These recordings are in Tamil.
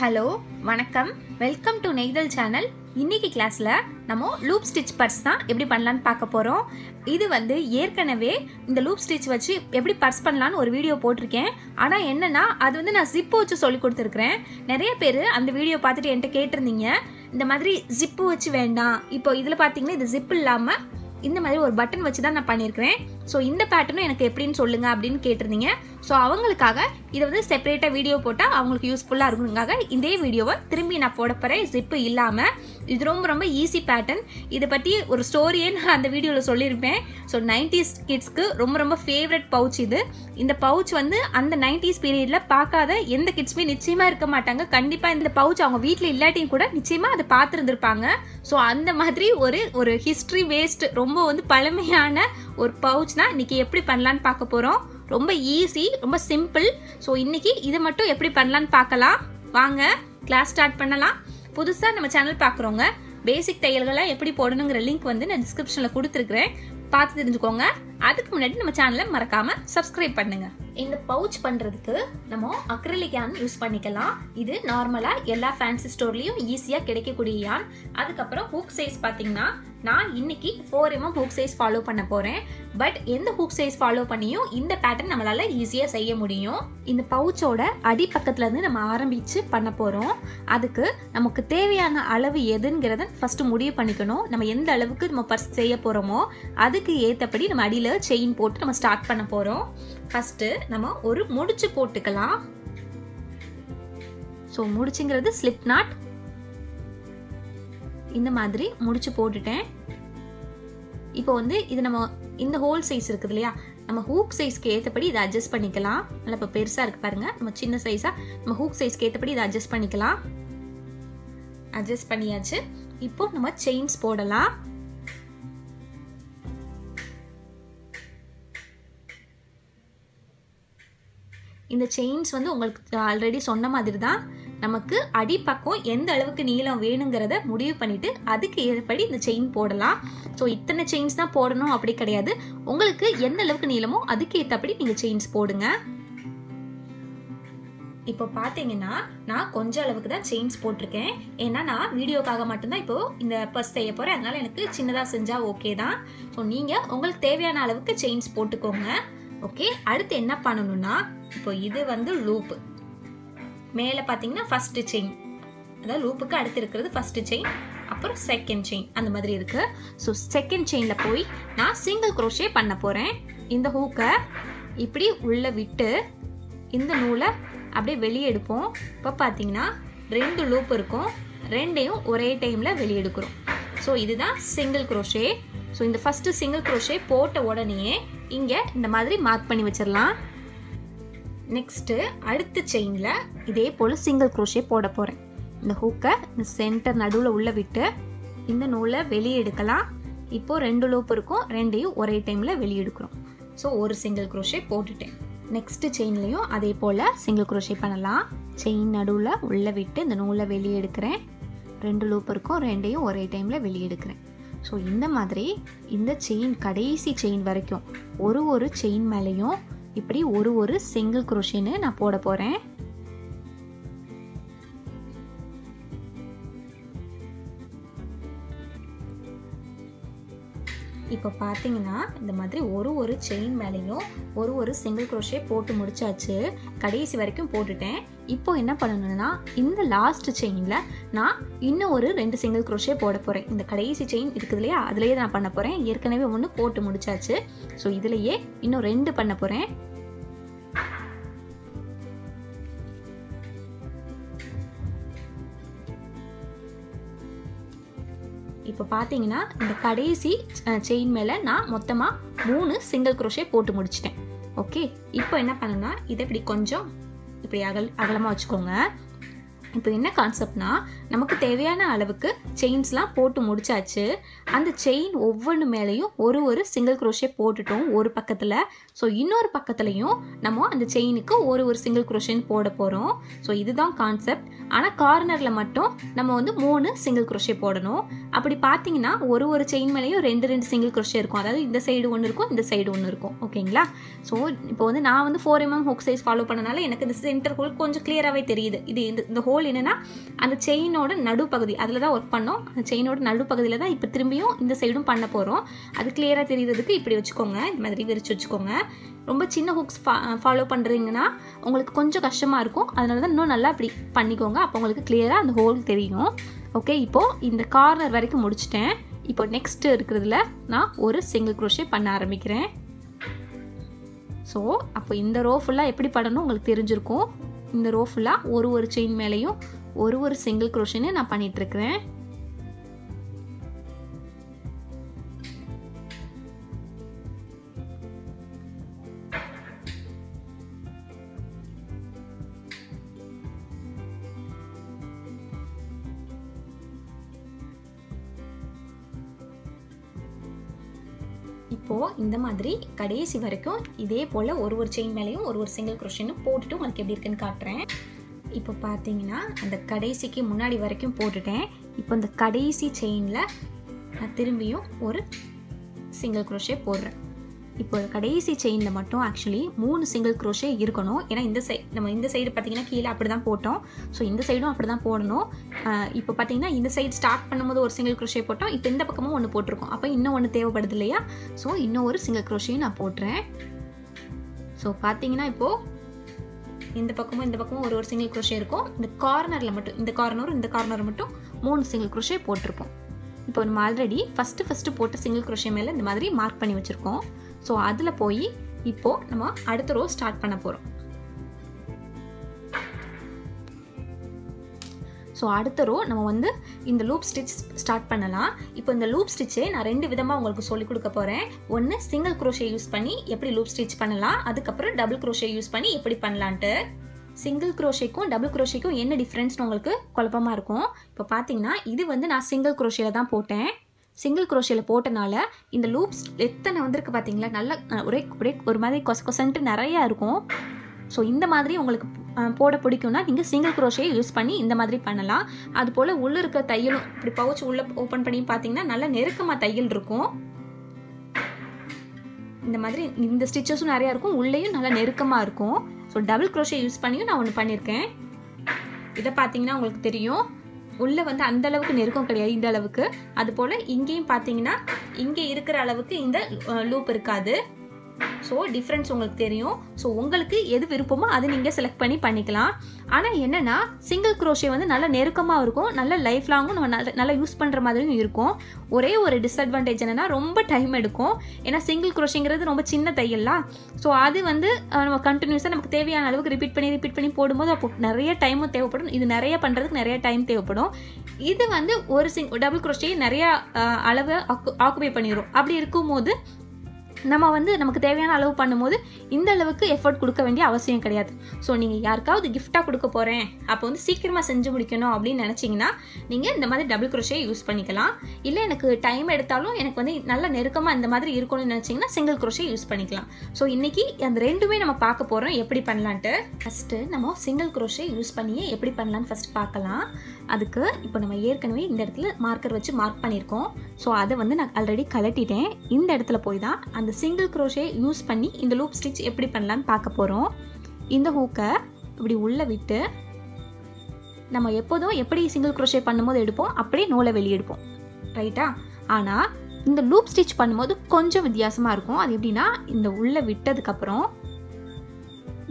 ஹலோ வணக்கம். வெல்கம் டு நெய்தல் சேனல் இன்னைக்கு கிளாஸில் நம்ம லூப் ஸ்டிச் பர்ஸ் தான் எப்படி பண்ணலான்னு பார்க்க போகிறோம் இது வந்து ஏற்கனவே இந்த லூப் ஸ்டிச் வச்சு எப்படி பர்ஸ் பண்ணலான்னு ஒரு வீடியோ போட்டிருக்கேன். ஆனால் என்னென்னா அது வந்து நான் ஜிப்பு வச்சு சொல்லி கொடுத்துருக்குறேன். நிறைய பேர் அந்த வீடியோ பார்த்துட்டு என்கிட்ட கேட்டிருந்தீங்க. இந்த மாதிரி ஜிப்பு வச்சு வேண்டாம். இப்போ இதில் பார்த்தீங்கன்னா இது ஜிப் இல்லாமல் இந்த மாதிரி ஒரு பட்டன் வச்சு தான் நான் பண்ணியிருக்கிறேன். ஸோ இந்த பேட்டர்னும் எனக்கு எப்படின்னு சொல்லுங்க அப்படின்னு கேட்டிருந்தீங்க. ஸோ அவங்களுக்காக இதை வந்து செப்பரேட்டாக வீடியோ போட்டால் அவங்களுக்கு யூஸ்ஃபுல்லாக இருக்குங்காக இதே வீடியோவை திரும்பி நான் போட போகிறேன் ஜிப்பு இல்லாமல் இது ரொம்ப ரொம்ப ஈஸி பேட்டர்ன் இதை பற்றி ஒரு ஸ்டோரியே நான் அந்த வீடியோவில் சொல்லியிருப்பேன். ஸோ நைன்டிஸ் கிட்ஸ்க்கு ரொம்ப ரொம்ப ஃபேவரட் பவுச் இது. இந்த பவுச் வந்து அந்த நைன்டிஸ் பீரியடில் பார்க்காத எந்த கிட்ஸுமே நிச்சயமாக இருக்க மாட்டாங்க. கண்டிப்பாக இந்த பவுச் அவங்க வீட்டில் இல்லாட்டியும் கூட நிச்சயமாக அதை பார்த்துருந்துருப்பாங்க. ஸோ அந்த மாதிரி ஒரு ஒரு ஹிஸ்ட்ரி வேஸ்ட் ரொம்ப வந்து பழமையான ஒரு பவுச்னா இன்றைக்கி எப்படி பண்ணலான்னு பார்க்க போகிறோம் ரொம்ப ஈஸி ரொம்ப சிம்பிள் ஸோ இன்றைக்கி இதை மட்டும் எப்படி பண்ணலான்னு பார்க்கலாம். வாங்க கிளாஸ் ஸ்டார்ட் பண்ணலாம். புதுசாக நம்ம சேனல் பார்க்குறவங்க பேசிக் தையல்களை எப்படி போடணுங்கிற லிங்க் வந்து நான் டிஸ்கிரிப்ஷனில் கொடுத்துருக்குறேன். பார்த்து தெரிஞ்சுக்கோங்க. அதுக்கு முன்னாடி நம்ம சேனலை மறக்காமல் சப்ஸ்கிரைப் பண்ணுங்கள் இந்த பவுச் பண்ணுறதுக்கு நம்ம அக்ரலிக் யான் யூஸ் பண்ணிக்கலாம். இது நார்மலாக எல்லா ஃபேன்சி ஸ்டோர்லேயும் ஈஸியாக கிடைக்கக்கூடிய யான் அதுக்கப்புறம் ஹூக் சைஸ் பார்த்தீங்கன்னா நான் இன்னைக்கு four mm hook size follow பண்ண போகிறேன் பட் எந்த ஹூக் சைஸ் ஃபாலோ பண்ணியும் இந்த பேட்டர்ன் நம்மளால் ஈஸியாக செய்ய முடியும். இந்த பவுச்சோட அடி இருந்து நம்ம ஆரம்பித்து பண்ண போகிறோம் அதுக்கு நமக்கு தேவையான அளவு எதுங்கிறத ஃபஸ்ட்டு முடிவு பண்ணிக்கணும். நம்ம எந்த அளவுக்கு நம்ம பர்ஸ் செய்ய போகிறோமோ அதுக்கு ஏற்றபடி நம்ம அடியில் செயின் போட்டு நம்ம ஸ்டார்ட் பண்ண போகிறோம் ஃபஸ்ட்டு நம்ம ஒரு முடிச்சு போட்டுக்கலாம். ஸோ முடிச்சுங்கிறது ஸ்லிப் நாட் இந்த மாதிரி முடிச்சு போட்டுட்டேன். இப்போ வந்து இது நம்ம இந்த ஹோல் சைஸ் இருக்குது இல்லையா? நம்ம ஹூக் சைஸ்க்கு ஏற்றபடி இதை அட்ஜஸ்ட் பண்ணிக்கலாம். நல்லா இப்போ பெருசாக இருக்கு பாருங்க. நம்ம சின்ன சைஸாக நம்ம ஹூக் சைஸ்க்கு ஏற்றபடி இதை அட்ஜஸ்ட் பண்ணிக்கலாம். அட்ஜஸ்ட் பண்ணியாச்சு. இப்போ நம்ம செயின்ஸ் போடலாம். இந்த செயின்ஸ் வந்து உங்களுக்கு ஆல்ரெடி சொன்ன மாதிரி தான் நமக்கு அடிப்பக்கம் எந்த அளவுக்கு நீளம் வேணுங்கிறத முடிவு பண்ணிவிட்டு அதுக்கு ஏற்படி இந்த செயின் போடலாம். ஸோ இத்தனை செயின்ஸ் தான் போடணும் அப்படி கிடையாது. உங்களுக்கு எந்த அளவுக்கு நீளமோ அதுக்கு ஏற்றபடி நீங்கள் செயின்ஸ் போடுங்க. இப்போ பார்த்தீங்கன்னா நான் கொஞ்சம் அளவுக்கு தான் செயின்ஸ் போட்டிருக்கேன். ஏன்னா நான் வீடியோக்காக மட்டும்தான் இப்போ இந்த பர்ஸ் செய்ய போகிறேன் அதனால எனக்கு சின்னதாக செஞ்சால் ஓகே தான். ஸோ நீங்கள் உங்களுக்கு தேவையான அளவுக்கு செயின்ஸ் போட்டுக்கோங்க. ஓகே? அடுத்து என்ன பண்ணணும்னா இப்போ இது வந்து லூப்பு மேலே பார்த்தீங்கன்னா ஃபஸ்ட்டு செயின் அதாவது லூப்புக்கு அடுத்து இருக்கிறது ஃபஸ்ட்டு செயின் அப்புறம் செகண்ட் செயின் அந்த மாதிரி இருக்கு. ஸோ செகண்ட் செயினில் போய் நான் சிங்கிள் குரோஷே பண்ண போகிறேன் இந்த ஹூக்கை இப்படி உள்ளே விட்டு இந்த நூலை அப்படியே வெளியே எடுப்போம். இப்போ பார்த்தீங்கன்னா ரெண்டு லூப் இருக்கும். ரெண்டையும் ஒரே டைமில் வெளியே எடுக்கிறோம். ஸோ இதுதான் சிங்கிள் குரோஷே ஸோ இந்த ஃபஸ்ட்டு சிங்கிள் குரோஷே போட்ட உடனேயே இங்கே இந்த மாதிரி மார்க் பண்ணி வச்சிடலாம் நெக்ஸ்ட்டு அடுத்த செயினில் இதே போல் சிங்கிள் குரோஷே போட போகிறேன் இந்த ஹூக்கை இந்த சென்டர் நடுவில் உள்ள விட்டு இந்த நூலை வெளியே எடுக்கலாம். இப்போது ரெண்டு லூப் இருக்கும் ரெண்டையும் ஒரே டைமில் வெளியே எடுக்கிறோம். ஸோ ஒரு சிங்கிள் குரோஷே போட்டுட்டேன். நெக்ஸ்ட்டு செயின்லேயும் அதே போல் சிங்கிள் குரோஷே பண்ணலாம். செயின் நடுவில் உள்ளே விட்டு இந்த நூலை வெளியே எடுக்கிறேன். ரெண்டு லூப் இருக்கும் ரெண்டையும் ஒரே டைமில் வெளியே எடுக்கிறேன். ஸோ இந்த மாதிரி இந்த செயின் கடைசி செயின் வரைக்கும் ஒரு ஒரு செயின் மேலேயும் இப்படி ஒரு ஒரு சிங்கிள் குரோஷின்னு நான் போட போகிறேன் இப்போ பார்த்தீங்கன்னா இந்த மாதிரி ஒரு ஒரு செயின் மேலேயும் ஒரு ஒரு சிங்கிள் குரோஷே போட்டு முடிச்சாச்சு. கடைசி வரைக்கும் போட்டுட்டேன். இப்போ என்ன பண்ணணும்னா இந்த லாஸ்ட் செயினில் நான் இன்னும் ஒரு ரெண்டு சிங்கிள் குரோஷே போட போகிறேன் இந்த கடைசி செயின் இருக்குது இல்லையா? அதுலேயே நான் பண்ண போகிறேன் ஏற்கனவே ஒன்று போட்டு முடிச்சாச்சு. ஸோ இதுலேயே இன்னும் ரெண்டு பண்ண போகிறேன் இப்போ பார்த்தீங்கன்னா இந்த கடைசி செயின் மேலே நான் மொத்தமாக மூணு சிங்கிள் குரோஷே போட்டு முடிச்சிட்டேன். ஓகே இப்போ என்ன பண்ணுன்னா இதை இப்படி கொஞ்சம் இப்படி அகல் அகலமாக வச்சுக்கோங்க. இப்போ என்ன கான்செப்ட்னா நமக்கு தேவையான அளவுக்கு செயின்ஸ்லாம் போட்டு முடிச்சாச்சு. அந்த செயின் ஒவ்வொன்று மேலேயும் ஒரு ஒரு சிங்கிள் குரோஷே போட்டுட்டோம் ஒரு பக்கத்தில். ஸோ இன்னொரு பக்கத்துலையும் நம்ம அந்த செயினுக்கு ஒரு ஒரு சிங்கிள் குரோஷன் போட போகிறோம் ஸோ இதுதான் கான்செப்ட் ஆனால் கார்னரில் மட்டும் நம்ம வந்து மூணு சிங்கிள் குரோஷே போடணும். அப்படி பார்த்தீங்கன்னா ஒரு ஒரு செயின் மேலேயும் ரெண்டு ரெண்டு சிங்கிள் குரோஷே இருக்கும். அதாவது இந்த சைடு ஒன்று இருக்கும் இந்த சைடு ஒன்று இருக்கும். ஓகேங்களா ஸோ இப்போ வந்து நான் வந்து four mm hook size follow பண்ணனால எனக்கு இந்த சென்டர் ஹோல் கொஞ்சம் கிளியராகவே தெரியுது. இது இந்த இந்த ஹோல் சிம்பிள் என்னென்னா அந்த செயினோட நடுப்பகுதி அதில் தான் ஒர்க் பண்ணோம். அந்த செயினோட நடுப்பகுதியில் தான் இப்போ திரும்பியும் இந்த சைடும் பண்ண போகிறோம் அது கிளியராக தெரிகிறதுக்கு இப்படி வச்சுக்கோங்க. இந்த மாதிரி விரிச்சு வச்சுக்கோங்க. ரொம்ப சின்ன ஹுக்ஸ் ஃபாலோ பண்ணுறீங்கன்னா உங்களுக்கு கொஞ்சம் கஷ்டமாக இருக்கும். அதனால தான் இன்னும் நல்லா இப்படி பண்ணிக்கோங்க. அப்போ உங்களுக்கு கிளியராக அந்த ஹோல் தெரியும். ஓகே இப்போது இந்த கார்னர் வரைக்கும் முடிச்சிட்டேன். இப்போ நெக்ஸ்ட்டு இருக்கிறதுல நான் ஒரு சிங்கிள் க்ரோஷே பண்ண ஆரம்பிக்கிறேன். ஸோ அப்போ இந்த ரோ ஃபுல்லாக எப்படி பண்ணணும் உங்களுக்கு தெரிஞ்சிருக்கும். இந்த ரோ ஃபுல்லாக ஒரு ஒரு செயின் மேலேயும் ஒரு ஒரு சிங்கிள் க்ரோஷன்னு நான் பண்ணிகிட்ருக்கிறேன் இந்த மாதிரி கடைசி வரைக்கும் இதே போல் ஒரு ஒரு செயின் மேலேயும் ஒரு ஒரு சிங்கிள் க்ரோஷன்னு போட்டுட்டு உங்களுக்கு எப்படி இருக்குன்னு காட்டுறேன். இப்போ பார்த்தீங்கன்னா அந்த கடைசிக்கு முன்னாடி வரைக்கும் போட்டுட்டேன். இப்போ இந்த கடைசி செயினில் நான் திரும்பியும் ஒரு சிங்கிள் குரோஷே போடுறேன். இப்போ கடைசி செயினில் மட்டும் ஆக்சுவலி மூணு சிங்கிள் க்ரோஷே இருக்கணும். ஏன்னா இந்த சைடு நம்ம இந்த சைடு பார்த்தீங்கன்னா கீழே அப்படி தான் போட்டோம். ஸோ இந்த சைடும் அப்படி தான் போடணும். இப்போ பார்த்தீங்கன்னா இந்த சைடு ஸ்டார்ட் பண்ணும்போது ஒரு சிங்கிள் க்ரோஷே போட்டோம். இப்போ இந்த பக்கமும் ஒன்று போட்டிருக்கோம். அப்போ இன்னும் ஒன்று தேவைப்படுது இல்லையா? ஸோ இன்னும் ஒரு சிங்கிள் க்ரோஷையும் நான் போட்டுறேன். ஸோ பார்த்தீங்கன்னா இப்போது இந்த பக்கமும் இந்த பக்கமும் ஒரு ஒரு சிங்கிள் குரோஷே இருக்கும். இந்த கார்னரில் மட்டும் இந்த கார்னரும் இந்த கார்னர் மட்டும் மூணு சிங்கிள் குரோஷே போட்டிருப்போம். இப்போ நம்ம ஆல்ரெடி ஃபஸ்ட்டு ஃபஸ்ட்டு போட்ட சிங்கிள் குரோஷே மேலே இந்த மாதிரி மார்க் பண்ணி வச்சுருக்கோம். ஸோ அதில் போய் இப்போது நம்ம அடுத்த ரோ ஸ்டார்ட் பண்ண போகிறோம் ஸோ அடுத்த ரோ நம்ம வந்து இந்த லூப் ஸ்டிச் ஸ்டார்ட் பண்ணலாம். இப்போ இந்த லூப் ஸ்டிச்சே நான் ரெண்டு விதமாக உங்களுக்கு சொல்லிக் கொடுக்க போகிறேன் ஒன்று சிங்கிள் க்ரோஷே யூஸ் பண்ணி எப்படி லூப் ஸ்டிச் பண்ணலாம். அதுக்கப்புறம் டபுள் க்ரோஷே யூஸ் பண்ணி எப்படி பண்ணலான்ட்டு. சிங்கிள் க்ரோஷேக்கும் டபுள் க்ரோஷேக்கும் என்ன டிஃப்ரென்ஸ்னு உங்களுக்கு குழப்பமாக இருக்கும். இப்போ பார்த்தீங்கன்னா இது வந்து நான் சிங்கிள் க்ரோஷேல தான் போட்டேன். சிங்கிள் குரோஷியில் போட்டனால இந்த லூப்ஸ் எத்தனை வந்திருக்கு பார்த்தீங்களா நல்லா ஒரே ஒரே ஒரு மாதிரி கொச கொசன்ட்டு நிறையா இருக்கும். ஸோ இந்த மாதிரி உங்களுக்கு போட பிடிக்கும்னா நீங்கள் சிங்கிள் க்ரோஷே யூஸ் பண்ணி இந்த மாதிரி பண்ணலாம். அது போல் உள்ளே இருக்க தையலும் இப்படி பவுச் உள்ளே ஓப்பன் பண்ணி பார்த்தீங்கன்னா நல்லா நெருக்கமாக தையல் இருக்கும். இந்த மாதிரி இந்த ஸ்டிச்சஸும் நிறையா இருக்கும். உள்ளேயும் நல்லா நெருக்கமாக இருக்கும். ஸோ டபுள் க்ரோஷே யூஸ் பண்ணியும் நான் ஒன்று பண்ணியிருக்கேன். இதை பார்த்தீங்கன்னா உங்களுக்கு தெரியும். உள்ளே வந்து அந்த அளவுக்கு நெருக்கம் கிடையாது இந்த அளவுக்கு. அது போல் இங்கேயும் பார்த்தீங்கன்னா இங்கே இருக்கிற அளவுக்கு இந்த லூப் இருக்காது. ஸோ டிஃப்ரென்ஸ் உங்களுக்கு தெரியும். ஸோ உங்களுக்கு எது விருப்பமோ அதை நீங்கள் செலக்ட் பண்ணி பண்ணிக்கலாம். ஆனால் என்னென்னா சிங்கிள் க்ரோஷே வந்து நல்ல நெருக்கமாக இருக்கும். நல்ல லைஃப் லாங்கும் நம்ம நல்ல நல்லா யூஸ் பண்ணுற மாதிரியும் இருக்கும். ஒரே ஒரு டிஸ்அட்வான்டேஜ் என்னென்னா ரொம்ப டைம் எடுக்கும். ஏன்னா சிங்கிள் குரோஷேங்கிறது ரொம்ப சின்ன தையல்லாம். ஸோ அது வந்து நம்ம கண்டினியூஸாக நமக்கு தேவையான அளவுக்கு ரிப்பீட் பண்ணி ரிப்பீட் பண்ணி போடும்போது அப்போ நிறைய டைமும் தேவைப்படும். இது நிறைய பண்ணுறதுக்கு நிறைய டைம் தேவைப்படும். இது வந்து ஒரு சிங் டபுள் குரோஷே நிறையா அளவு ஆக்கு ஆக்குபை பண்ணிடும் அப்படி இருக்கும்போது நம்ம வந்து நமக்கு தேவையான அளவு பண்ணும்போது இந்த அளவுக்கு எஃபர்ட் கொடுக்க வேண்டிய அவசியம் கிடையாது. ஸோ நீங்கள் யாருக்காவது கிஃப்டாக கொடுக்க போகிறேன் அப்போ வந்து சீக்கிரமாக செஞ்சு முடிக்கணும் அப்படின்னு நினச்சிங்கன்னா நீங்கள் இந்த மாதிரி டபுள் க்ரோஷே யூஸ் பண்ணிக்கலாம். இல்லை எனக்கு டைம் எடுத்தாலும் எனக்கு வந்து நல்ல நெருக்கமாக இந்த மாதிரி இருக்கணும்னு நினச்சிங்கன்னா சிங்கிள் க்ரோஷே யூஸ் பண்ணிக்கலாம். ஸோ இன்றைக்கி அந்த ரெண்டுமே நம்ம பார்க்க போகிறோம் எப்படி பண்ணலான்ட்டு. ஃபஸ்ட்டு நம்ம சிங்கிள் க்ரோஷே யூஸ் பண்ணியே எப்படி பண்ணலான்னு ஃபஸ்ட் பார்க்கலாம். அதுக்கு இப்போ நம்ம ஏற்கனவே இந்த இடத்துல மார்க்கர் வச்சு மார்க் பண்ணியிருக்கோம். ஸோ அதை வந்து நான் ஆல்ரெடி கலட்டிட்டேன் இந்த இடத்துல போய் தான் அந்த சிங்கிள் க்ரோஷே யூஸ் பண்ணி இந்த லூப் ஸ்டிச் எப்படி பண்ணலான்னு பார்க்க போகிறோம் இந்த ஹூக்கை இப்படி உள்ளே விட்டு நம்ம எப்போதும் எப்படி சிங்கிள் க்ரோஷே பண்ணும்போது எடுப்போம் அப்படியே நூலை வெளியே எடுப்போம். ரைட்டா ஆனால் இந்த லூப் ஸ்டிச் பண்ணும்போது கொஞ்சம் வித்தியாசமாக இருக்கும். அது எப்படின்னா இந்த உள்ளே விட்டதுக்கப்புறம்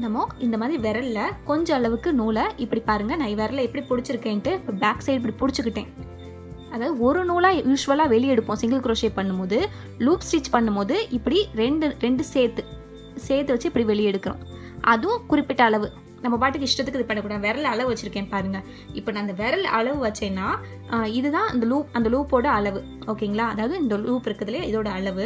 நம்ம இந்த மாதிரி விரலில் கொஞ்சம் அளவுக்கு நூலை இப்படி பாருங்கள் நான் விரலை எப்படி பிடிச்சிருக்கேன்ட்டு இப்போ பேக் சைடு இப்படி பிடிச்சிக்கிட்டேன். அதாவது ஒரு நூலாக யூஸ்வலாக வெளியே எடுப்போம் சிங்கிள் க்ரோஷே பண்ணும்போது லூப் ஸ்டிச் பண்ணும்போது இப்படி ரெண்டு ரெண்டு சேர்த்து சேர்த்து வச்சு இப்படி வெளியே எடுக்கிறோம். அதுவும் குறிப்பிட்ட அளவு. நம்ம பாட்டுக்கு இஷ்டத்துக்கு இது பண்ணக்கூடாது. விரல் அளவு வச்சுருக்கேன் பாருங்கள் இப்போ நான் அந்த விரல் அளவு வச்சேன்னா இதுதான் அந்த லூப் அந்த லூப்போட அளவு. ஓகேங்களா? அதாவது இந்த லூப் இருக்குதுல இதோட அளவு.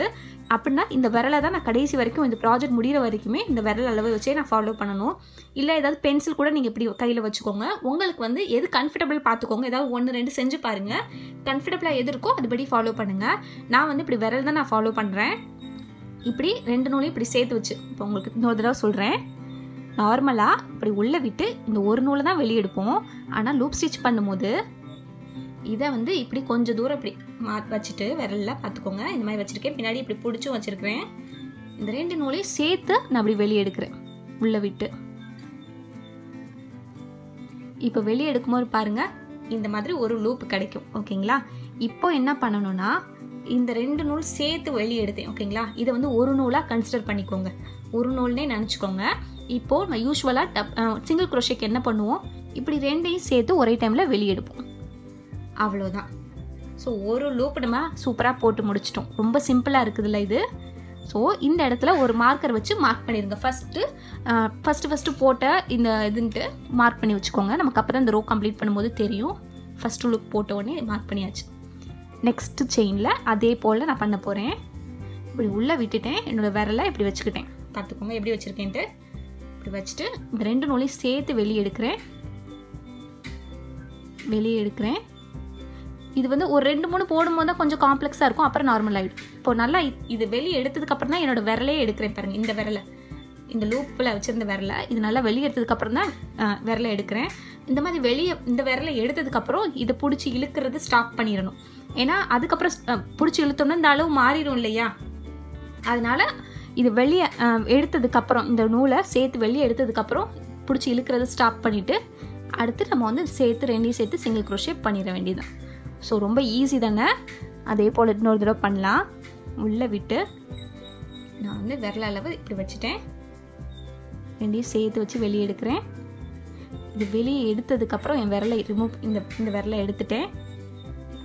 அப்படின்னா இந்த விரலை தான் நான் கடைசி வரைக்கும் இந்த ப்ராஜெக்ட் முடிகிற வரைக்குமே இந்த விரல் அளவை வச்சே நான் ஃபாலோ பண்ணணும். இல்லை ஏதாவது பென்சில் கூட நீங்கள் இப்படி கையில் வச்சுக்கோங்க. உங்களுக்கு வந்து எது கம்ஃபர்டபுள் பார்த்துக்கோங்க. ஏதாவது ஒன்று ரெண்டு செஞ்சு பாருங்கள் கம்ஃபர்டபுளாக எது இருக்கோ அதுபடி ஃபாலோ பண்ணுங்கள் நான் வந்து இப்படி விரல் தான் நான் ஃபாலோ பண்ணுறேன் இப்படி ரெண்டு நூலையும் இப்படி சேர்த்து வச்சு இப்போ உங்களுக்கு இன்னொரு தடவை சொல்கிறேன் நார்மலாக இப்படி உள்ளே விட்டு இந்த ஒரு நூலை தான் வெளியெடுப்போம் ஆனால் லூப் ஸ்டிச் பண்ணும்போது இதை வந்து இப்படி கொஞ்சம் தூரம் இப்படி மா வச்சுட்டு விரலில் பார்த்துக்கோங்க. இந்த மாதிரி வச்சுருக்கேன். பின்னாடி இப்படி பிடிச்சும் வச்சுருக்கிறேன். இந்த ரெண்டு நூலையும் சேர்த்து நான் அப்படி வெளியே எடுக்கிறேன். உள்ளே விட்டு. இப்போ வெளியே எடுக்கும்போது பாருங்க இந்த மாதிரி ஒரு லூப் கிடைக்கும். ஓகேங்களா? இப்போ என்ன பண்ணணும்னா இந்த ரெண்டு நூல் சேர்த்து வெளியே எடுத்தேன். ஓகேங்களா? இதை வந்து ஒரு நூலாக கன்சிடர் பண்ணிக்கோங்க. ஒரு நூல்னே நினச்சிக்கோங்க. இப்போது நம்ம யூஸ்வலாக டப் சிங்கிள் குரோஷேக்கு என்ன பண்ணுவோம்? இப்படி ரெண்டையும் சேர்த்து ஒரே டைமில் வெளியே எடுப்போம். அவ்வளோதான் ஸோ ஒரு லூப் நம்ம சூப்பராக போட்டு முடிச்சிட்டோம். ரொம்ப சிம்பிளாக இருக்குதுல்ல இது. ஸோ இந்த இடத்துல ஒரு மார்க்கர் வச்சு மார்க் பண்ணிடுங்க ஃபஸ்ட்டு ஃபஸ்ட்டு ஃபஸ்ட்டு போட்ட இந்த இதுன்ட்டு மார்க் பண்ணி வச்சுக்கோங்க. நமக்கு அப்போ தான் இந்த ரோ கம்ப்ளீட் பண்ணும்போது தெரியும். ஃபஸ்ட்டு லுக் போட்ட உடனே மார்க் பண்ணியாச்சு. நெக்ஸ்ட்டு செயினில் அதே போல் நான் பண்ண போகிறேன் இப்படி உள்ளே விட்டுட்டேன். என்னோடய விரலை இப்படி வச்சுக்கிட்டேன். பார்த்துக்கோங்க எப்படி வச்சுருக்கேன்ட்டு. இப்படி வச்சுட்டு இந்த ரெண்டு நூலையும் சேர்த்து வெளியே எடுக்கிறேன். வெளியே எடுக்கிறேன். இது வந்து ஒரு ரெண்டு மூணு போடும்போது தான் கொஞ்சம் காம்ப்ளெக்ஸாக இருக்கும். அப்புறம் நார்மல் ஆகிடும் இப்போ நல்லா இது வெளியே எடுத்ததுக்கப்புறம் தான் என்னோட விரலே எடுக்கிறேன் பாருங்க. இந்த விரலை. இந்த லூப்பில் வச்சிருந்த விரலை. இது நல்லா வெளியே எடுத்ததுக்கப்புறம் தான் விரலை எடுக்கிறேன். இந்த மாதிரி வெளியே இந்த விரலை எடுத்ததுக்கப்புறம் இதை பிடிச்சி இழுக்கிறது ஸ்டாப் பண்ணிடணும். ஏன்னா அதுக்கப்புறம் பிடிச்சி இழுத்தோம்னா இந்த அளவு மாறிடும் இல்லையா? அதனால் இது வெளியே எடுத்ததுக்கப்புறம் இந்த நூலை சேர்த்து வெளியே எடுத்ததுக்கப்புறம் பிடிச்சி இழுக்கிறது ஸ்டாப் பண்ணிவிட்டு அடுத்து நம்ம வந்து சேர்த்து ரெண்டையும் சேர்த்து சிங்கிள் crochet பண்ணிட வேண்டியதுதான். ஸோ ரொம்ப ஈஸி தானே? அதே போல் இன்னொரு தடவை பண்ணலாம். உள்ளே விட்டு நான் வந்து விரல அளவு இப்படி வச்சுட்டேன். ரெண்டையும் சேர்த்து வச்சு வெளியே எடுக்கிறேன். இது வெளியே எடுத்ததுக்கப்புறம் என் விரலை ரிமூவ் இந்த இந்த விரலை எடுத்துட்டேன்.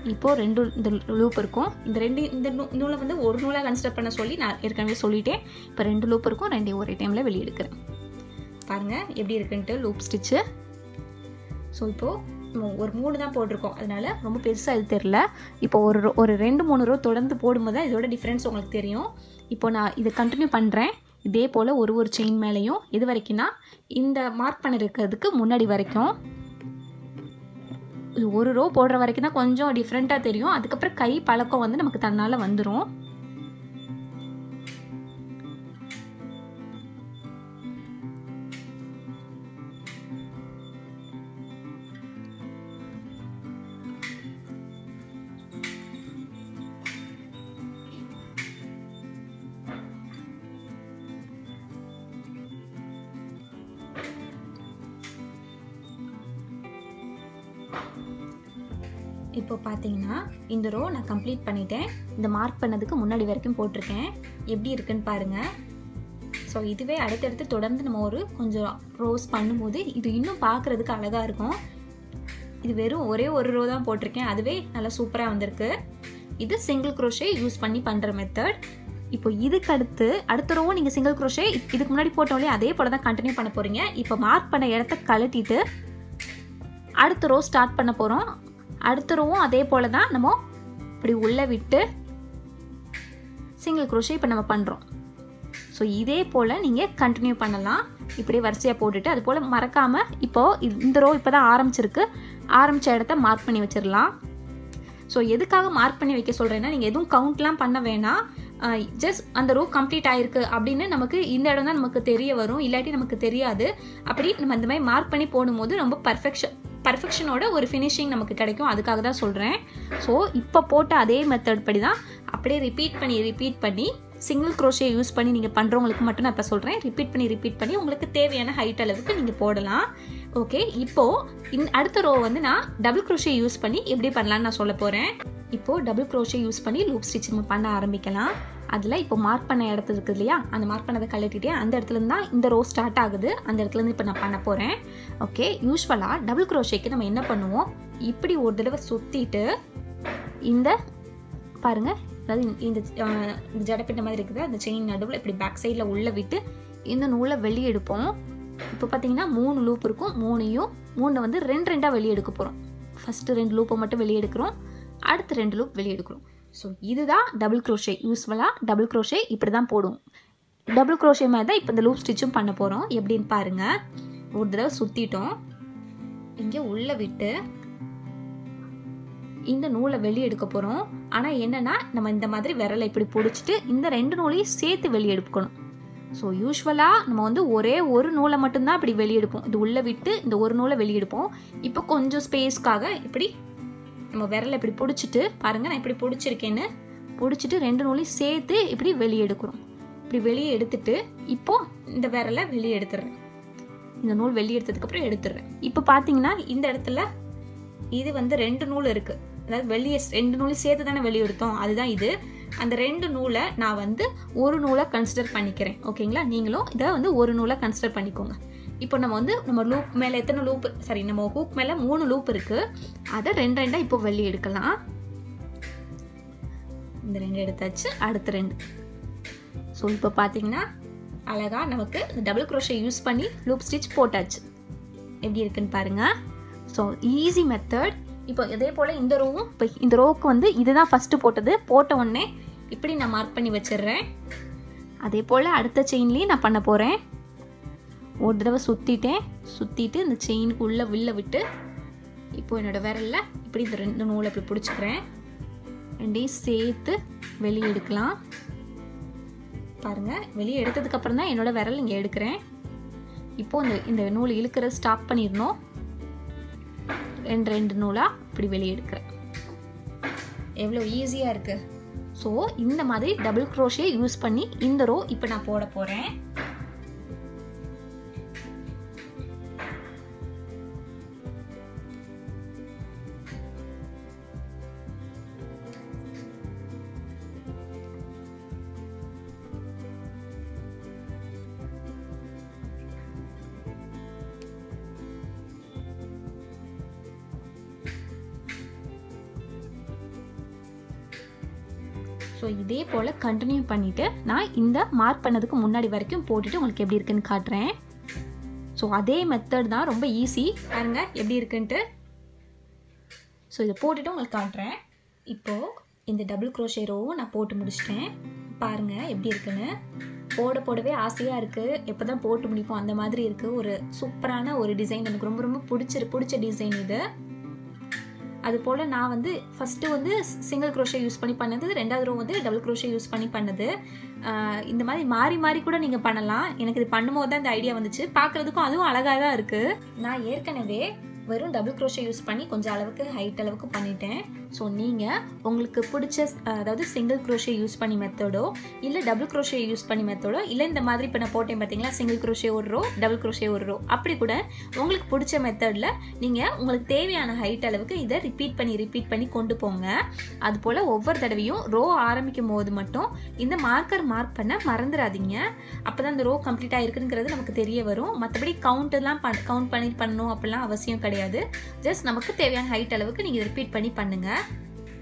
இப்போது ரெண்டு இந்த லூப் இருக்கும். இந்த ரெண்டு இந்த நூ- நூலை வந்து ஒரு நூலாக கன்சிடர் பண்ண சொல்லி நான் ஏற்கனவே சொல்லிட்டேன். இப்போ ரெண்டு லூப் இருக்கும். ரெண்டையும் ஒரே டைமில் வெளியே எடுக்கிறேன். பாருங்கள் எப்படி இருக்குன்ட்டு லூப் ஸ்டிச்சு ஸோ இப்போது ஒரு மூணு தான் போட்டிருக்கோம். அதனால் ரொம்ப பெருசாக இது தெரில இப்போ ஒரு ஒரு ரெண்டு மூணு ரோ தொடர்ந்து போடும்போது தான் இதோட டிஃப்ரென்ஸ் உங்களுக்கு தெரியும். இப்போ நான் இதை கண்டினியூ பண்ணுறேன் இதே போல் ஒரு ஒரு செயின் மேலேயும் இது வரைக்கும்னா இந்த மார்க் பண்ணிருக்கிறதுக்கு முன்னாடி வரைக்கும் ஒரு ரோ போடுற வரைக்கும் தான் கொஞ்சம் டிஃப்ரெண்ட்டாக தெரியும். அதுக்கப்புறம் கை பழக்கம் வந்து நமக்கு தன்னால் வந்துடும் இப்போ பார்த்தீங்கன்னா இந்த ரோ நான் கம்ப்ளீட் பண்ணிட்டேன். இந்த மார்க் பண்ணதுக்கு முன்னாடி வரைக்கும் போட்டிருக்கேன். எப்படி இருக்குன்னு பாருங்கள் ஸோ இதுவே அடுத்தடுத்து தொடர்ந்து நம்ம ஒரு கொஞ்சம் ரோஸ் பண்ணும்போது இது இன்னும் பார்க்குறதுக்கு அழகாக இருக்கும். இது வெறும் ஒரே ஒரு ரோ தான் போட்டிருக்கேன். அதுவே நல்லா சூப்பராக வந்திருக்கு. இது சிங்கிள் குரோஷே யூஸ் பண்ணி பண்ணுற மெத்தட் இப்போ இதுக்கு அடுத்து அடுத்த ரோவும் நீங்கள் சிங்கிள் குரோஷே இதுக்கு முன்னாடி போட்டோம்லே அதே போல் தான் கண்டினியூ பண்ண போகிறீங்க இப்போ மார்க் பண்ண இடத்த கழட்டிட்டு அடுத்த ரோ ஸ்டார்ட் பண்ண போகிறோம் அடுத்த ரோவும் அதே போல் தான் நம்ம இப்படி உள்ளே விட்டு சிங்கிள் குரோஷே இப்போ நம்ம பண்ணுறோம் ஸோ இதே போல் நீங்கள் கண்டினியூ பண்ணலாம். இப்படியே வரிசையாக போட்டுட்டு அது போல் மறக்காமல் இப்போது இந்த ரோ இப்போ தான் ஆரம்பிச்சிருக்கு. ஆரம்பித்த இடத்த மார்க் பண்ணி வச்சிடலாம். ஸோ எதுக்காக மார்க் பண்ணி வைக்க சொல்கிறேன்னா நீங்கள் எதுவும் கவுண்ட்லாம் பண்ண வேணாம். ஜஸ்ட் அந்த ரோ கம்ப்ளீட் ஆயிருக்கு அப்படின்னு நமக்கு இந்த இடம் தான் நமக்கு தெரிய வரும். இல்லாட்டி நமக்கு தெரியாது. அப்படி நம்ம இந்த மாதிரி மார்க் பண்ணி போடும்போது ரொம்ப பர்ஃபெக்ஷன் பர்ஃபெக்ஷனோட ஒரு ஃபினிஷிங் நமக்கு கிடைக்கும். அதுக்காக தான் சொல்கிறேன் ஸோ இப்போ போட்ட அதே மெத்தட் படி தான் அப்படியே ரிப்பீட் பண்ணி ரிப்பீட் பண்ணி சிங்கிள் crochet யூஸ் பண்ணி நீங்கள் பண்ணுறவங்களுக்கு மட்டும் நான் இப்போ சொல்கிறேன் ரிப்பீட் பண்ணி ரிப்பீட் பண்ணி உங்களுக்கு தேவையான ஹைட் அளவுக்கு நீங்கள் போடலாம். ஓகே இப்போது இந் அடுத்த ரோ வந்து நான் டபுள் க்ரோஷியை யூஸ் பண்ணி எப்படி பண்ணலான்னு நான் சொல்ல போகிறேன் இப்போது டபுள் க்ரோஷியை யூஸ் பண்ணி லூப் ஸ்டிச் நம்ம பண்ண ஆரம்பிக்கலாம். அதில் இப்போ மார்க் பண்ண இடத்து இருக்குது இல்லையா? அந்த மார்க் பண்ணதை கழட்டிட்டே அந்த இடத்துலேருந்து தான் இந்த ரோ ஸ்டார்ட் ஆகுது. அந்த இடத்துலேருந்து இப்போ நான் பண்ண போகிறேன் ஓகே யூஸ்வலாக டபுள் குரோஷேக்கு நம்ம என்ன பண்ணுவோம்? இப்படி ஒரு தடவை சுற்றிட்டு இந்த பாருங்கள் அதாவது இந்த- இந்த இந்த ஜடப்பிட்ட மாதிரி இருக்குது. அந்த செயின் நடுவில் இப்படி பேக் சைடில் உள்ளே விட்டு இந்த நூலை வெளியே எடுப்போம். இப்போ பார்த்தீங்கன்னா மூணு லூப் இருக்கும். மூணையும் மூணு வந்து ரெண்டு ரெண்டாக வெளியே எடுக்க போகிறோம் ஃபஸ்ட்டு ரெண்டு லூப்பை மட்டும் வெளியே எடுக்கிறோம். அடுத்து ரெண்டு லூப் வெளியே எடுக்கிறோம். ஸோ இதுதான் டபுள் க்ரோஷே யூஸ்வலாக டபுள் க்ரோஷே இப்படி தான் போடும். டபுள் க்ரோஷே மாதிரி தான் இப்போ இந்த லூப் ஸ்டிச்சும் பண்ண போகிறோம் எப்படின்னு பாருங்கள் ஒரு தடவை சுற்றிட்டோம் இங்கே உள்ளே விட்டு இந்த நூலை வெளியே எடுக்க போகிறோம் ஆனால் என்னென்னா நம்ம இந்த மாதிரி விரலை இப்படி பிடிச்சிட்டு இந்த ரெண்டு நூலையும் சேர்த்து வெளியே எடுக்கணும். ஸோ யூஸ்வலாக நம்ம வந்து ஒரே ஒரு நூலை மட்டும்தான் இப்படி வெளியே எடுப்போம். இது உள்ளே விட்டு இந்த ஒரு நூலை வெளியெடுப்போம் இப்போ கொஞ்சம் ஸ்பேஸ்க்காக இப்படி நம்ம விரலை இப்படி பிடிச்சிட்டு பாருங்கள் நான் இப்படி பிடிச்சிருக்கேன்னு. பிடிச்சிட்டு ரெண்டு நூலையும் சேர்த்து இப்படி வெளியே எடுக்கிறோம் இப்படி வெளியே எடுத்துட்டு இப்போ இந்த விரலை வெளியே எடுத்துடுறேன். இந்த நூல் வெளியே எடுத்ததுக்கப்புறம் எடுத்துடுறேன். இப்போ பார்த்தீங்கன்னா இந்த இடத்துல இது வந்து ரெண்டு நூல் இருக்குது அதாவது வெளியே ரெண்டு நூலையும் சேர்த்து தானே வெளியே எடுத்தோம். அதுதான் இது. அந்த ரெண்டு நூலை நான் வந்து ஒரு நூலை கன்சிடர் பண்ணிக்கிறேன். ஓகேங்களா? நீங்களும் இதை வந்து ஒரு நூலை கன்சிடர் பண்ணிக்கோங்க. இப்போ நம்ம வந்து நம்ம லூப் மேலே எத்தனை லூப் சாரி நம்ம ஹூக் மேலே மூணு லூப் இருக்குது அதை ரெண்டு ரெண்டாக இப்போ வெளியே எடுக்கலாம். இந்த ரெண்டு எடுத்தாச்சு அடுத்த ரெண்டு. ஸோ இப்போ பார்த்தீங்கன்னா அழகாக நமக்கு இந்த டபுள் க்ரோஷை யூஸ் பண்ணி லூப் ஸ்டிச் போட்டாச்சு. எப்படி இருக்குன்னு பாருங்கள் ஸோ ஈஸி மெத்தட் இப்போ இதே போல் இந்த ரோவும் இப்போ இந்த ரோவுக்கு வந்து இதுதான் ஃபஸ்ட்டு போட்டது. போட்ட உடனே இப்படி நான் மார்க் பண்ணி வச்சிடுறேன். அதே போல் அடுத்த செயின்லேயும் நான் பண்ண போகிறேன் ஒரு தடவை சுற்றிட்டேன் சுற்றிட்டு இந்த செயினுக்கு உள்ளே வில்ல விட்டு இப்போ என்னோடய விரலில் இப்படி இந்த ரெண்டு நூலை இப்படி பிடிச்சிக்கிறேன். ரெண்டையும் சேர்த்து வெளியே எடுக்கலாம். பாருங்கள் வெளியே எடுத்ததுக்கப்புறம் தான் என்னோடய விரல் இங்கே எடுக்கிறேன். இப்போது இந்த இந்த நூல் இழுக்கிறத ஸ்டாப் பண்ணிடணும். ரெண்டு ரெண்டு நூலாக இப்படி வெளியே எடுக்கிறேன். எவ்வளோ ஈஸியாக இருக்குது ஸோ இந்த மாதிரி டபுள் க்ரோஷே யூஸ் பண்ணி இந்த ரோ இப்போ நான் போட போகிறேன் ஸோ இதே போல் கண்டினியூ பண்ணிவிட்டு நான் இந்த மார்க் பண்ணதுக்கு முன்னாடி வரைக்கும் போட்டுட்டு உங்களுக்கு எப்படி இருக்குன்னு காட்டுறேன். ஸோ அதே மெத்தட் தான் ரொம்ப ஈஸி பாருங்க எப்படி இருக்குன்ட்டு. ஸோ இதை போட்டுட்டு உங்களுக்கு காட்டுறேன். இப்போது இந்த டபுள் க்ரோஷே ரோவும் நான் போட்டு முடிச்சிட்டேன். பாருங்கள் எப்படி இருக்குன்னு. போட போடவே ஆசையாக இருக்குது எப்போ தான் போட்டு முடிப்போம் அந்த மாதிரி இருக்குது ஒரு சூப்பரான ஒரு டிசைன் எனக்கு ரொம்ப ரொம்ப பிடிச்சிரு பிடிச்ச டிசைன் இது. அது போல் நான் வந்து ஃபஸ்ட்டு வந்து சிங்கிள் க்ரோஷே யூஸ் பண்ணி பண்ணது ரெண்டாவது ரோ வந்து டபுள் க்ரோஷே யூஸ் பண்ணி பண்ணது. இந்த மாதிரி மாறி மாறி கூட நீங்கள் பண்ணலாம். எனக்கு இது பண்ணும்போது தான் இந்த ஐடியா வந்துச்சு. பார்க்குறதுக்கும் அதுவும் அழகாக தான் இருக்குது நான் ஏற்கனவே வெறும் டபுள் க்ரோஷே யூஸ் பண்ணி கொஞ்சம் அளவுக்கு ஹைட் அளவுக்கு பண்ணிட்டேன். ஸோ நீங்கள் உங்களுக்கு பிடிச்ச அதாவது சிங்கிள் க்ரோஷே யூஸ் பண்ணி மெத்தடோ இல்லை டபுள் க்ரோஷே யூஸ் பண்ணி மெத்தடோ இல்லை இந்த மாதிரி இப்போ நான் போட்டேன் பார்த்தீங்களா சிங்கிள் க்ரோஷே ஒரு ரோ டபுள் குரோஷே ஒரு ரோ அப்படி கூட உங்களுக்கு பிடிச்ச மெத்தடில் நீங்கள் உங்களுக்கு தேவையான ஹைட் அளவுக்கு இதை ரிப்பீட் பண்ணி ரிப்பீட் பண்ணி கொண்டு போங்க. அது போல் ஒவ்வொரு தடவையும் ரோ ஆரம்பிக்கும் போது மட்டும் இந்த மார்க்கர் மார்க் பண்ண மறந்துடாதீங்க அப்போ தான் இந்த ரோ கம்ப்ளீட் ஆகிருக்குங்கிறது நமக்கு தெரிய வரும். மற்றபடி கவுண்டெல்லாம் பண் கவுண்ட் பண்ணி பண்ணணும் அப்படிலாம் அவசியம் கிடையாது. ஜஸ்ட் நமக்கு தேவையான ஹைட் அளவுக்கு நீங்கள் ரிப்பீட் பண்ணி பண்ணுங்கள்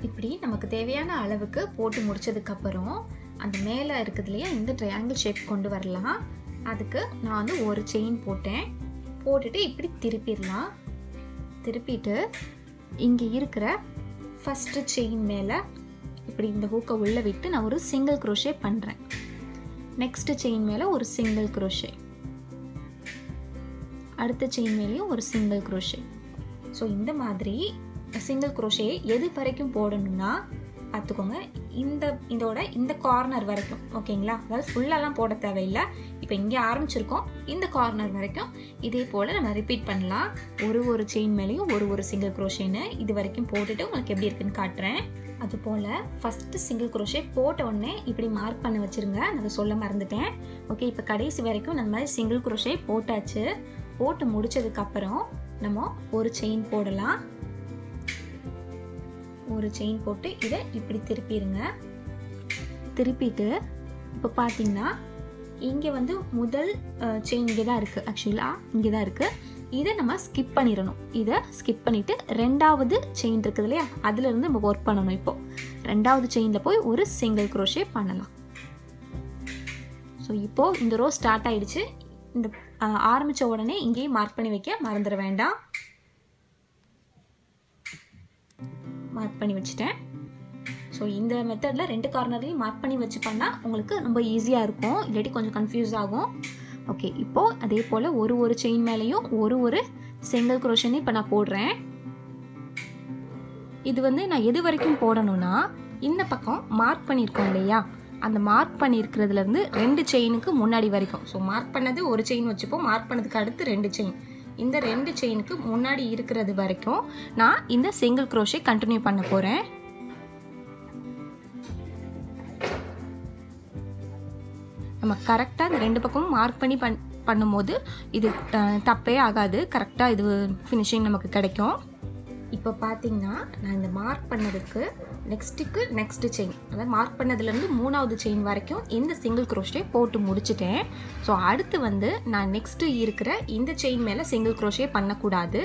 இப்படி நமக்கு தேவையான அளவுக்கு போட்டு முடிச்சதுக்கப்புறம் அந்த மேலே இருக்குது இல்லையா இந்த ட்ரையாங்கிள் ஷேப் கொண்டு வரலாம். அதுக்கு நான் வந்து ஒரு செயின் போட்டேன். போட்டுட்டு இப்படி திருப்பிடலாம். திருப்பிட்டு இங்கே இருக்கிற ஃபஸ்ட்டு செயின் மேலே இப்படி இந்த ஹூக்கை உள்ளே விட்டு நான் ஒரு சிங்கிள் குரோஷே பண்ணுறேன் நெக்ஸ்ட்டு செயின் மேலே ஒரு சிங்கிள் குரோஷே அடுத்த செயின் மேலேயும் ஒரு சிங்கிள் குரோஷே ஸோ இந்த மாதிரி சிங்கிள் க்ரோஷே எது வரைக்கும் போடணும்னா பார்த்துக்கோங்க இந்த இதோட இந்த கார்னர் வரைக்கும் ஓகேங்களா? அதாவது ஃபுல்லாலாம் போட தேவையில்லை. இப்போ இங்கே ஆரம்பிச்சிருக்கோம். இந்த கார்னர் வரைக்கும் இதே போல் நம்ம ரிப்பீட் பண்ணலாம். ஒரு ஒரு செயின் மேலேயும் ஒரு ஒரு சிங்கிள் க்ரோஷேன்னு இது வரைக்கும் போட்டுட்டு உங்களுக்கு எப்படி இருக்குன்னு காட்டுறேன். அது போல் ஃபஸ்ட்டு சிங்கிள் க்ரோஷே போட்ட உடனே இப்படி மார்க் பண்ண வச்சுருங்க. நான் சொல்ல மறந்துட்டேன். ஓகே இப்போ கடைசி வரைக்கும் நம்ம மாதிரி சிங்கிள் க்ரோஷே போட்டாச்சு. போட்டு முடிச்சதுக்கப்புறம் நம்ம ஒரு செயின் போடலாம். ஒரு செயின் போட்டு இதை இப்படி திருப்பிடுங்க. திருப்பிட்டு இப்போ பார்த்தீங்கன்னா இங்கே வந்து முதல் செயின் இங்கே தான் இருக்குது ஆக்சுவலாக இங்கே தான் இருக்குது இதை நம்ம ஸ்கிப் பண்ணிடணும். இதை ஸ்கிப் பண்ணிவிட்டு ரெண்டாவது செயின் இருக்குது இல்லையா? அதுலேருந்து நம்ம ஒர்க் பண்ணணும் இப்போது ரெண்டாவது செயினில் போய் ஒரு சிங்கிள் க்ரோஷே பண்ணலாம். ஸோ இப்போது இந்த ரோ ஸ்டார்ட் ஆகிடுச்சு இந்த ஆரம்பித்த உடனே இங்கேயும் மார்க் பண்ணி வைக்க மறந்துட வேண்டாம். மார்க் பண்ணி வச்சுட்டேன். ஸோ இந்த மெத்தடில் ரெண்டு கார்னர்லையும் மார்க் பண்ணி வச்சு பண்ணால் உங்களுக்கு ரொம்ப ஈஸியாக இருக்கும். இல்லாட்டி கொஞ்சம் கன்ஃபியூஸ் ஆகும். ஓகே இப்போது அதே போல் ஒரு ஒரு செயின் மேலேயும் ஒரு ஒரு செங்கல் குரோஷனையும் இப்போ நான் போடுறேன். இது வந்து நான் எது வரைக்கும் போடணும்னா இந்த பக்கம் மார்க் பண்ணியிருக்கோம் இல்லையா? அந்த மார்க் பண்ணியிருக்கிறதுலேருந்து ரெண்டு செயினுக்கு முன்னாடி வரைக்கும். ஸோ மார்க் பண்ணது ஒரு செயின் வச்சுப்போம். மார்க் பண்ணதுக்கு அடுத்து ரெண்டு செயின் இந்த ரெண்டு செயினுக்கு முன்னாடி இருக்கிறது வரைக்கும் நான் இந்த சிங்கிள் க்ரோஷே கண்டினியூ பண்ண போகிறேன் நம்ம கரெக்டாக இந்த ரெண்டு பக்கமும் மார்க் பண்ணி பண் பண்ணும்போது இது தப்பே ஆகாது. கரெக்டாக இது ஃபினிஷிங் நமக்கு கிடைக்கும். இப்போ பார்த்தீங்கன்னா நான் இந்த மார்க் பண்ணதுக்கு நெக்ஸ்ட்டுக்கு நெக்ஸ்ட்டு செயின் அதாவது மார்க் பண்ணதுலேருந்து மூணாவது செயின் வரைக்கும் இந்த சிங்கிள் க்ரோஷே போட்டு முடிச்சிட்டேன். ஸோ அடுத்து வந்து நான் நெக்ஸ்ட்டு இருக்கிற இந்த செயின் மேலே சிங்கிள் க்ரோஷே பண்ணக்கூடாது.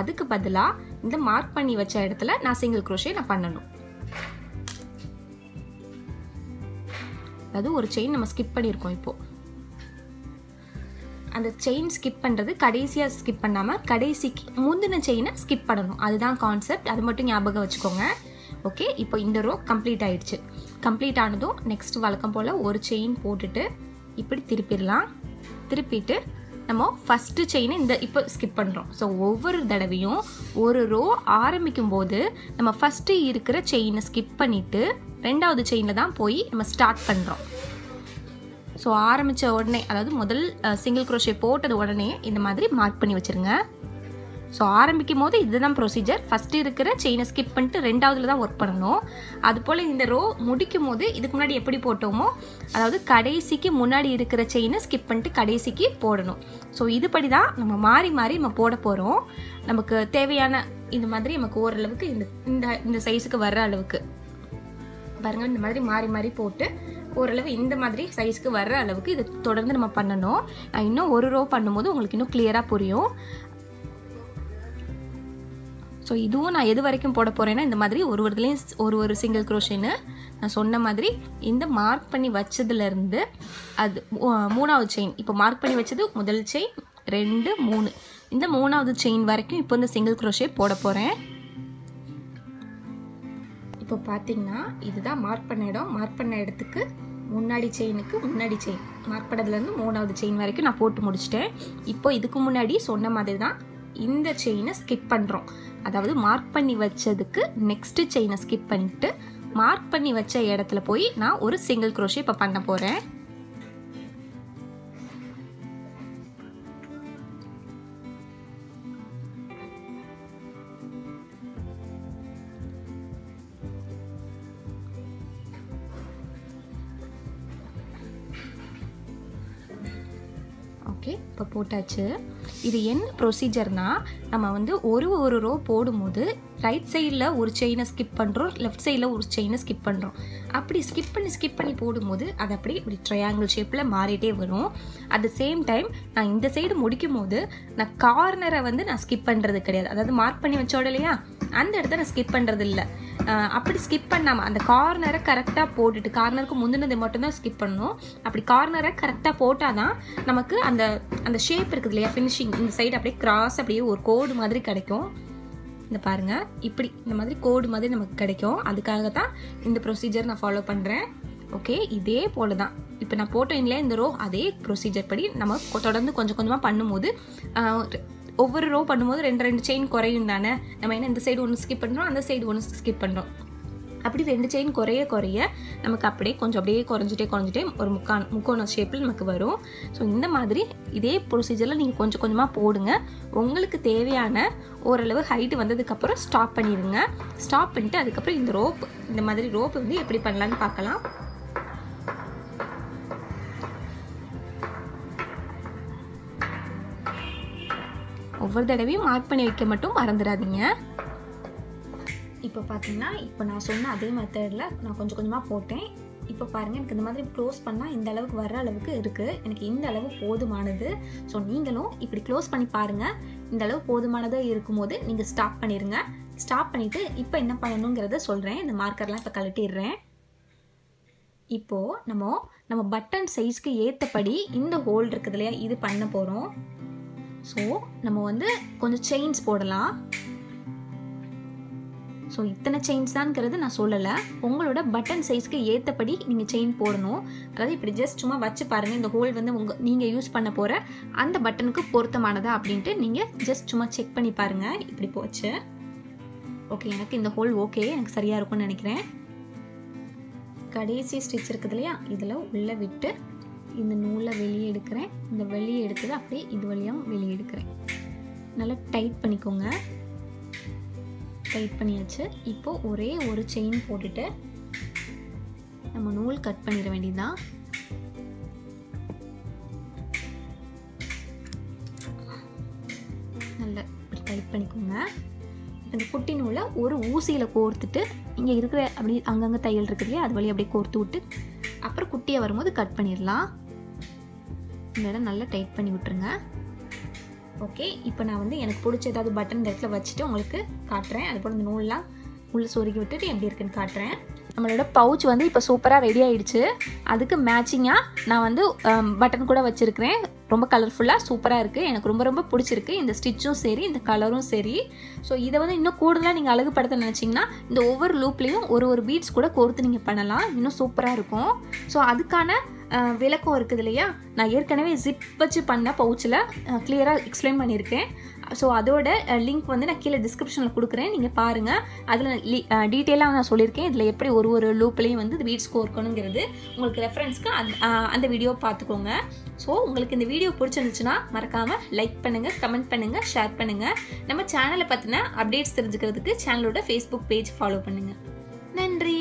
அதுக்கு பதிலாக இந்த மார்க் பண்ணி வச்ச இடத்துல நான் சிங்கிள் க்ரோஷே நான் பண்ணணும். அதாவது ஒரு செயின் நம்ம ஸ்கிப் பண்ணியிருக்கோம் இப்போது அந்த செயின் ஸ்கிப் பண்ணுறது கடைசியாக ஸ்கிப் பண்ணாமல் கடைசிக்கு முந்தின செயினை ஸ்கிப் பண்ணணும். அதுதான் கான்செப்ட் அது மட்டும் ஞாபகம் வச்சுக்கோங்க. ஓகே இப்போ இந்த ரோ கம்ப்ளீட் ஆயிடுச்சு. கம்ப்ளீட் ஆனதும் நெக்ஸ்ட் வழக்கம் போல் ஒரு செயின் போட்டுட்டு இப்படி திருப்பிடலாம். திருப்பிட்டு நம்ம ஃபஸ்ட்டு செயினை இந்த இப்போ ஸ்கிப் பண்ணுறோம் ஸோ ஒவ்வொரு தடவையும் ஒரு ரோ ஆரம்பிக்கும் போது நம்ம ஃபஸ்ட்டு இருக்கிற செயினை ஸ்கிப் பண்ணிவிட்டு ரெண்டாவது செயினில் தான் போய் நம்ம ஸ்டார்ட் பண்ணுறோம் ஸோ ஆரம்பித்த உடனே அதாவது முதல் சிங்கிள் க்ரோஷே போட்டது உடனே இந்த மாதிரி மார்க் பண்ணி வச்சுருங்க. ஸோ ஆரம்பிக்கும் போது இதுதான் ப்ரொசீஜர் ஃபஸ்ட்டு இருக்கிற செயினை ஸ்கிப் பண்ணிட்டு ரெண்டாவதுல தான் ஒர்க் பண்ணணும். அதுபோல் இந்த ரோ முடிக்கும் போது இதுக்கு முன்னாடி எப்படி போட்டோமோ அதாவது கடைசிக்கு முன்னாடி இருக்கிற செயினை ஸ்கிப் பண்ணிட்டு கடைசிக்கு போடணும். ஸோ இதுபடி தான் நம்ம மாறி மாறி நம்ம போட போகிறோம் நமக்கு தேவையான இந்த மாதிரி நமக்கு ஓரளவுக்கு இந்த இந்த இந்த சைஸுக்கு வர்ற அளவுக்கு. பாருங்கள் இந்த மாதிரி மாறி மாறி போட்டு ஓரளவு இந்த மாதிரி சைஸ்க்கு வர்ற அளவுக்கு இது தொடர்ந்து நம்ம பண்ணணும். நான் இன்னும் ஒரு ரோ பண்ணும்போது உங்களுக்கு இன்னும் கிளியராக புரியும். ஸோ இதுவும் நான் எது வரைக்கும் போட போகிறேன்னா இந்த மாதிரி ஒரு ஒரு இதுலேயும் ஒரு ஒரு சிங்கிள் க்ரோஷின்னு நான் சொன்ன மாதிரி இந்த மார்க் பண்ணி வச்சதுலேருந்து அது மூணாவது செயின் இப்போ மார்க் பண்ணி வச்சது முதல் செயின் ரெண்டு மூணு. இந்த மூணாவது செயின் வரைக்கும் இப்போ இந்த சிங்கிள் க்ரோஷே போட போகிறேன் இப்போ பார்த்தீங்கன்னா இதுதான் மார்க் பண்ண இடம். மார்க் பண்ண இடத்துக்கு முன்னாடி செயினுக்கு முன்னாடி செயின் மார்க் பண்ணதுலேருந்து மூணாவது செயின் வரைக்கும் நான் போட்டு முடிச்சிட்டேன். இப்போ இதுக்கு முன்னாடி சொன்ன மாதிரி தான் இந்த செயினை ஸ்கிப் பண்ணுறோம் அதாவது மார்க் பண்ணி வச்சதுக்கு நெக்ஸ்ட்டு செயினை ஸ்கிப் பண்ணிட்டு மார்க் பண்ணி வச்ச இடத்துல போய் நான் ஒரு சிங்கிள் க்ரோஷே இப்போ பண்ண போகிறேன் போட்டாச்சு. இது என்ன ப்ரொசீஜர்னால் நம்ம வந்து ஒரு ஒரு ரோ போடும்போது ரைட் சைடில் ஒரு செயினை ஸ்கிப் பண்ணுறோம் லெஃப்ட் சைடில் ஒரு செயினை ஸ்கிப் பண்ணுறோம் அப்படி ஸ்கிப் பண்ணி ஸ்கிப் பண்ணி போடும்போது அது அப்படியே இப்படி ட்ரையாங்கிள் ஷேப்பில் மாறிட்டே வரும். அட் த சேம் டைம் நான் இந்த சைடு முடிக்கும் போது நான் கார்னரை வந்து நான் ஸ்கிப் பண்ணுறது கிடையாது. அதாவது மார்க் பண்ணி வச்சோட இல்லையா? அந்த இடத்த நான் ஸ்கிப் பண்ணுறது இல்லை. அப்படி ஸ்கிப் பண்ணாமல் அந்த கார்னரை கரெக்டாக போட்டுட்டு கார்னருக்கு முந்தினதை மட்டும்தான் ஸ்கிப் பண்ணணும் அப்படி கார்னரை கரெக்டாக போட்டால் தான் நமக்கு அந்த அந்த ஷேப் இருக்குது இல்லையா ஃபினிஷிங் இந்த சைடு அப்படியே கிராஸ் அப்படியே ஒரு கோடு மாதிரி கிடைக்கும். இந்த பாருங்கள் இப்படி இந்த மாதிரி கோடு மாதிரி நமக்கு கிடைக்கும். அதுக்காக தான் இந்த ப்ரொசீஜர் நான் ஃபாலோ பண்ணுறேன் ஓகே இதே போல தான் இப்போ நான் போட்டேன் இல்லையா இந்த ரோ அதே ப்ரொசீஜர் படி நம்ம தொடர்ந்து கொஞ்சம் கொஞ்சமாக பண்ணும்போது ஒவ்வொரு ரோ பண்ணும்போது ரெண்டு ரெண்டு செயின் குறையும் தானே? நம்ம என்ன இந்த சைடு ஒன்று ஸ்கிப் பண்ணுறோம் அந்த சைடு ஒன்று ஸ்கிப் பண்ணுறோம் அப்படி ரெண்டு செயின் குறைய குறைய நமக்கு அப்படியே கொஞ்சம் அப்படியே குறைஞ்சிட்டே குறைஞ்சிட்டே ஒரு முக்கான் முக்கோண ஷேப்பில் நமக்கு வரும். ஸோ இந்த மாதிரி இதே ப்ரொசீஜரில் நீங்கள் கொஞ்சம் கொஞ்சமாக போடுங்க. உங்களுக்கு தேவையான ஓரளவு ஹைட்டு வந்ததுக்கப்புறம் ஸ்டாப் பண்ணிடுங்க. ஸ்டாப் பண்ணிட்டு அதுக்கப்புறம் இந்த ரோப் இந்த மாதிரி ரோப் வந்து எப்படி பண்ணலான்னு பார்க்கலாம். ஒவ்வொரு தடவையும் மார்க் பண்ணி வைக்க மட்டும் மறந்துடாதீங்க. இப்போ பார்த்தீங்கன்னா இப்போ நான் சொன்ன அதே மெத்தடில் நான் கொஞ்சம் கொஞ்சமாக போட்டேன். இப்போ பாருங்கள் எனக்கு இந்த மாதிரி க்ளோஸ் பண்ணால் இந்த அளவுக்கு வர அளவுக்கு இருக்குது எனக்கு இந்த அளவு போதுமானது. ஸோ நீங்களும் இப்படி க்ளோஸ் பண்ணி பாருங்கள் இந்த அளவு போதுமானதாக இருக்கும்போது நீங்கள் ஸ்டாப் பண்ணிடுங்க ஸ்டாப் பண்ணிவிட்டு இப்போ என்ன பண்ணணுங்கிறத சொல்கிறேன் இந்த மார்க்கர்லாம் இப்போ கழட்டிடுறேன். இப்போது நம்ம நம்ம பட்டன் சைஸ்க்கு ஏற்றபடி இந்த ஹோல் இருக்குது இல்லையா இது பண்ண போகிறோம் ஸோ நம்ம வந்து கொஞ்சம் செயின்ஸ் போடலாம். ஸோ இத்தனை செயின்ஸ் தான்ங்கிறது நான் சொல்லலை. உங்களோட பட்டன் சைஸ்க்கு ஏற்றபடி நீங்கள் செயின் போடணும். அதாவது இப்படி ஜஸ்ட் சும்மா வச்சு பாருங்கள் இந்த ஹோல் வந்து உங்கள் நீங்கள் யூஸ் பண்ண போகிற அந்த பட்டனுக்கு பொருத்தமானதா அப்படின்ட்டு நீங்கள் ஜஸ்ட் சும்மா செக் பண்ணி பாருங்கள் இப்படி போச்சு. ஓகே எனக்கு இந்த ஹோல் ஓகே எனக்கு சரியாக இருக்கும்னு நினைக்கிறேன். கடைசி ஸ்டிச் இருக்குது இல்லையா? இதில் உள்ளே விட்டு இந்த நூலை வெளியே எடுக்கிறேன். இந்த வெளியே எடுத்தது அப்படியே இது வழியாக வெளியே எடுக்கிறேன். நல்லா டைட் பண்ணிக்கோங்க. டைட் பண்ணியாச்சு. இப்போது ஒரே ஒரு செயின் போட்டுட்டு நம்ம நூல் கட் பண்ணிட வேண்டியதுதான். நல்லா டைட் பண்ணிக்கோங்க. அந்த குட்டி நூலை ஒரு ஊசியில் கோர்த்துட்டு இங்கே இருக்கிற அப்படி அங்கங்கே தையல் இருக்குது இல்லையா அது வழியை அப்படியே கோர்த்து விட்டு அப்புறம் குட்டியை வரும்போது கட் பண்ணிடலாம். இந்த இடம் நல்லா டைட் பண்ணி விட்டுருங்க. ஓகே இப்போ நான் வந்து எனக்கு பிடிச்ச ஏதாவது பட்டன் இந்த இடத்துல வச்சுட்டு உங்களுக்கு காட்டுறேன். அது போல் இந்த நூல்லாம் உள்ளே சொருகி விட்டுட்டு எப்படி இருக்குன்னு காட்டுறேன். நம்மளோட பவுச் வந்து இப்போ சூப்பராக ரெடி ஆகிடுச்சு அதுக்கு மேட்சிங்காக நான் வந்து um, பட்டன் கூட வச்சுருக்கிறேன். ரொம்ப கலர்ஃபுல்லாக சூப்பராக இருக்குது எனக்கு ரொம்ப ரொம்ப பிடிச்சிருக்கு. இந்த ஸ்டிச்சும் சரி இந்த கலரும் சரி. ஸோ இதை வந்து இன்னும் கூடுதலாக நீங்கள் அழகுபடுத்த நினச்சிங்கன்னா இந்த ஒவ்வொரு லூப்லேயும் ஒரு ஒரு பீட்ஸ் கூட கோர்த்து நீங்கள் பண்ணலாம். இன்னும் சூப்பராக இருக்கும். ஸோ அதுக்கான விளக்கம் இருக்குது இல்லையா? நான் ஏற்கனவே ஜிப் வச்சு பண்ண பவுச்சில் கிளியராக எக்ஸ்பிளைன் பண்ணியிருக்கேன். ஸோ அதோட லிங்க் வந்து நான் கீழே டிஸ்கிரிப்ஷனில் கொடுக்குறேன். நீங்கள் பாருங்கள் அதில் டீட்டெயிலாக நான் சொல்லியிருக்கேன். இதில் எப்படி ஒரு ஒரு லூப்லேயும் வந்து வீட் ஸ்கோர்க்கணுங்கிறது உங்களுக்கு ரெஃபரன்ஸ்க்கு அந்த அந்த வீடியோ பார்த்துக்கோங்க. ஸோ உங்களுக்கு இந்த வீடியோ பிடிச்சிருந்துச்சுன்னா மறக்காமல் லைக் பண்ணுங்கள் கமெண்ட் பண்ணுங்கள் ஷேர் பண்ணுங்கள் நம்ம சேனலை பற்றின அப்டேட்ஸ் தெரிஞ்சுக்கிறதுக்கு சேனலோட ஃபேஸ்புக் பேஜ் ஃபாலோ பண்ணுங்கள் நன்றி.